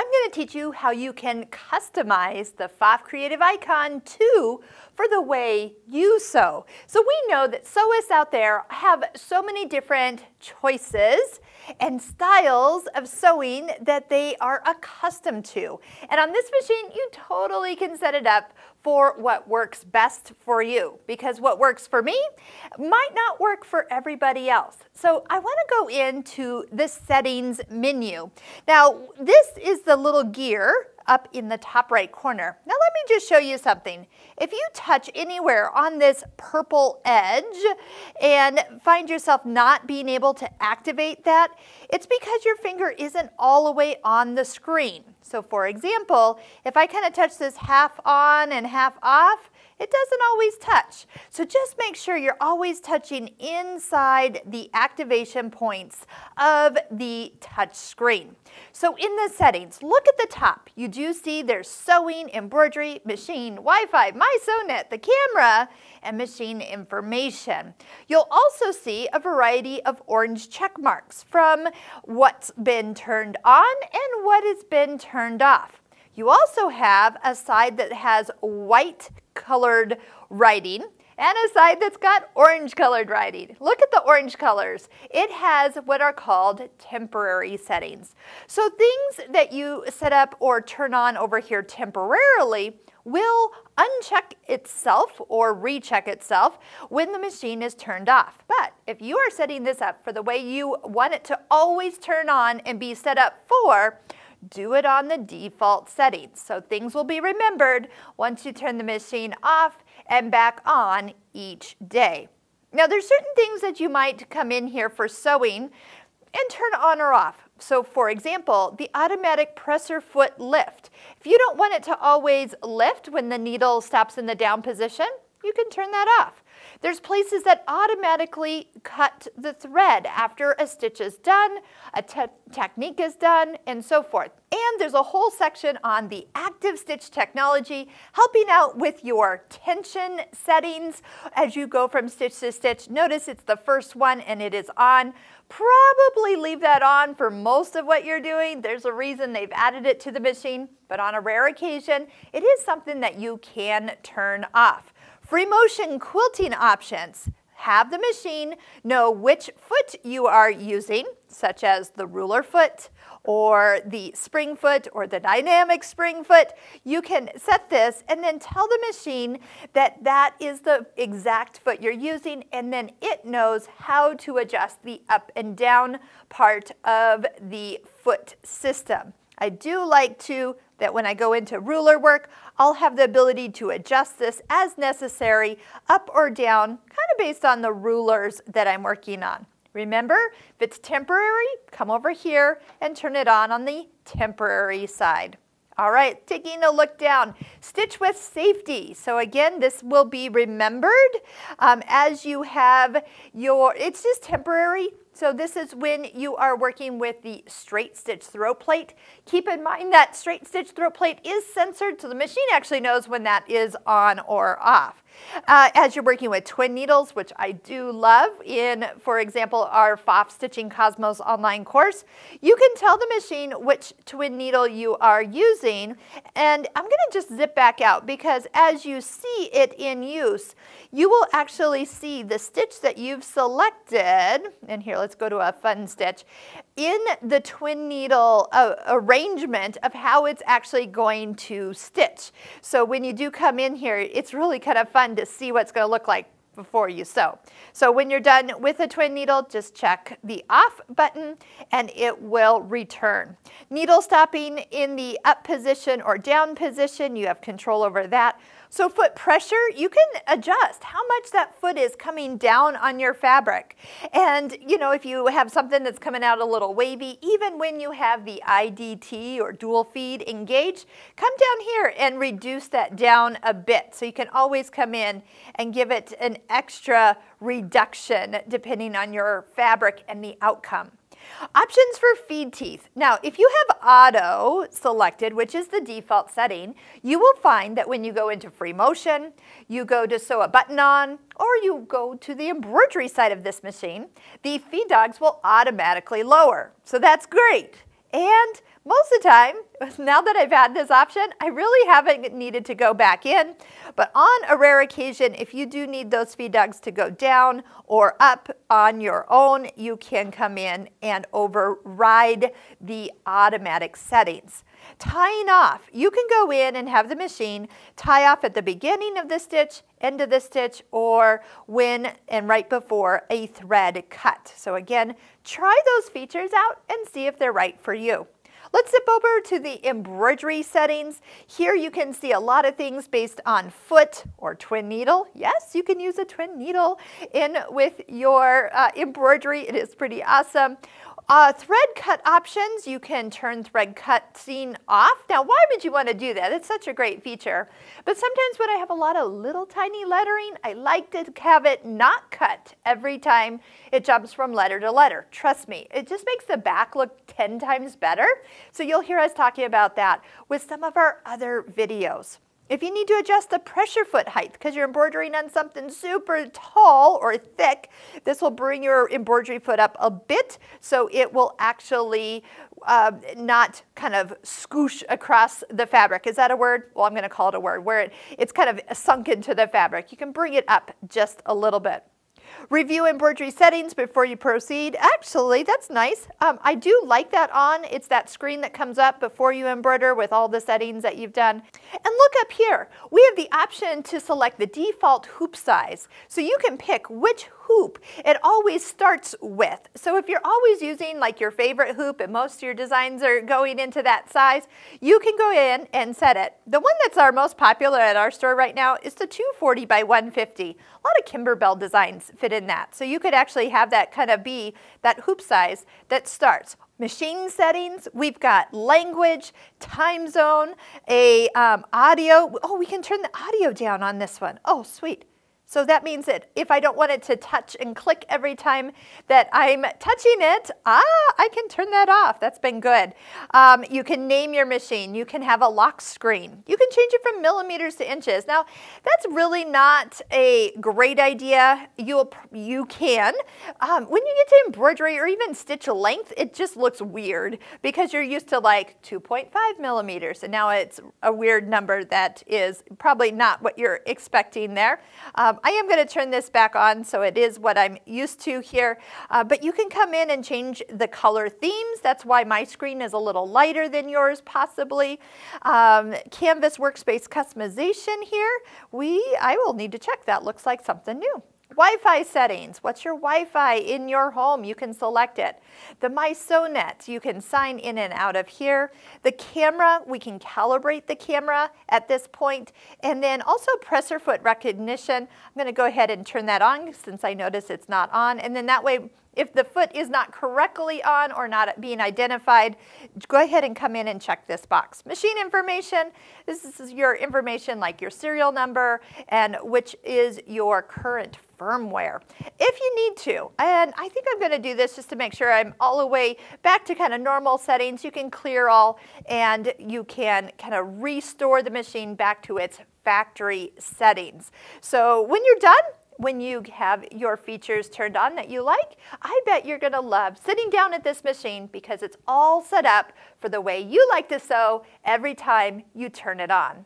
I'm going to teach you how you can customize the Pfaff Creative Icon 2 for the way you sew. So we know that sewists out there have so many different choices and styles of sewing that they are accustomed to. And on this machine, you totally can set it up for what works best for you because what works for me might not work for everybody else. So I want to go into the settings menu. Now, this is the little gear up in the top right corner. Now let me just show you something. If you touch anywhere on this purple edge and find yourself not being able to activate that, it's because your finger isn't all the way on the screen. So for example, if I kind of touch this half on and half off, it doesn't always touch. So just make sure you're always touching inside the activation points of the touch screen. So in the settings, look at the top. You do see there's sewing, embroidery, machine, Wi-Fi, my SewNet, the camera, and machine information. You'll also see a variety of orange check marks from what's been turned on and what has been turned off. You also have a side that has white colored writing and a side that's got orange colored writing. Look at the orange colors. It has what are called temporary settings. So things that you set up or turn on over here temporarily will uncheck itself or recheck itself when the machine is turned off. But if you are setting this up for the way you want it to always turn on and be set up for, do it on the default settings. So things will be remembered once you turn the machine off and back on each day. Now there's certain things that you might come in here for sewing and turn on or off. So for example, the automatic presser foot lift. If you don't want it to always lift when the needle stops in the down position, you can turn that off. There's places that automatically cut the thread after a stitch is done, a te technique is done, and so forth. And there's a whole section on the active stitch technology, helping out with your tension settings as you go from stitch to stitch. Notice it's the first one and it is on. Probably leave that on for most of what you're doing. There's a reason they've added it to the machine, but on a rare occasion, it is something that you can turn off. Free motion quilting options. Have the machine know which foot you are using, such as the ruler foot or the spring foot or the dynamic spring foot. You can set this and then tell the machine that that is the exact foot you're using and then it knows how to adjust the up and down part of the foot system. I do like to that when I go into ruler work, I'll have the ability to adjust this as necessary, up or down, kind of based on the rulers that I'm working on. Remember, if it's temporary, come over here and turn it on on the temporary side. All right, taking a look down, stitch with safety. So again, this will be remembered um, as you have your, it's just temporary, so this is when you are working with the straight stitch throat plate. Keep in mind that straight stitch throat plate is sensored, so the machine actually knows when that is on or off. Uh, as you're working with twin needles, which I do love in, for example, our Pfaff Stitching Cosmos online course, you can tell the machine which twin needle you are using. And I'm going to just zip back out because as you see it in use, you will actually see the stitch that you've selected. And here, let's go to a fun stitch in the twin needle uh, arrangement of how it's actually going to stitch. So when you do come in here, it's really kind of fun to see what's going to look like before you sew. So when you're done with a twin needle, just check the off button and it will return. Needle stopping in the up position or down position, you have control over that. So foot pressure, you can adjust how much that foot is coming down on your fabric. And you know, if you have something that's coming out a little wavy, even when you have the IDT or dual feed engaged, come down here and reduce that down a bit. So you can always come in and give it an extra reduction depending on your fabric and the outcome. Options for feed teeth. Now, if you have auto selected, which is the default setting, you will find that when you go into free motion, you go to sew a button on, or you go to the embroidery side of this machine, the feed dogs will automatically lower. So that's great. And Most of the time, now that I've had this option, I really haven't needed to go back in. But on a rare occasion, if you do need those feed dogs to go down or up on your own, you can come in and override the automatic settings. Tying off, you can go in and have the machine tie off at the beginning of the stitch, end of the stitch, or when and right before a thread cut. So again, try those features out and see if they're right for you. Let's zip over to the embroidery settings. Here you can see a lot of things based on foot or twin needle. Yes, you can use a twin needle in with your uh, embroidery. It is pretty awesome. Uh, thread cut options, you can turn thread cutting off. Now, why would you want to do that? It's such a great feature. But sometimes when I have a lot of little tiny lettering, I like to have it not cut every time it jumps from letter to letter. Trust me, it just makes the back look 10 times better. So you'll hear us talking about that with some of our other videos. If you need to adjust the pressure foot height because you're embroidering on something super tall or thick, this will bring your embroidery foot up a bit so it will actually uh, not kind of scoosh across the fabric. Is that a word? Well, I'm going to call it a word, where it, it's kind of sunk into the fabric. You can bring it up just a little bit. Review embroidery settings before you proceed. Actually, that's nice. Um, I do like that on. It's that screen that comes up before you embroider with all the settings that you've done. And look up here. We have the option to select the default hoop size. So you can pick which hoop it always starts with. So if you're always using like your favorite hoop and most of your designs are going into that size, you can go in and set it. The one that's our most popular at our store right now is the 240 by 150. A lot of Kimberbell designs fit in that. So you could actually have that kind of be that hoop size that starts machine settings, we've got language, time zone, a um, audio. Oh, we can turn the audio down on this one. Oh, sweet. So that means that if I don't want it to touch and click every time that I'm touching it, ah, I can turn that off. That's been good. Um, you can name your machine. You can have a lock screen. You can change it from millimeters to inches. Now, that's really not a great idea. You'll, you can. Um, when you get to embroidery or even stitch length, it just looks weird because you're used to like 2.5 millimeters and now it's a weird number that is probably not what you're expecting there. Um, I am going to turn this back on so it is what I'm used to here, uh, but you can come in and change the color themes. That's why my screen is a little lighter than yours possibly. Um, Canvas workspace customization here, we, I will need to check that. Looks like something new. Wi-Fi settings. What's your Wi-Fi in your home? You can select it. The MySewNet, you can sign in and out of here. The camera, we can calibrate the camera at this point. And then also presser foot recognition. I'm going to go ahead and turn that on since I notice it's not on. And then that way if the foot is not correctly on or not being identified, go ahead and come in and check this box. Machine information, this is your information like your serial number and which is your current firmware if you need to. And I think I'm going to do this just to make sure I'm all the way back to kind of normal settings. You can clear all and you can kind of restore the machine back to its factory settings. So when you're done, when you have your features turned on that you like, I bet you're to love sitting down at this machine because it's all set up for the way you like to sew every time you turn it on.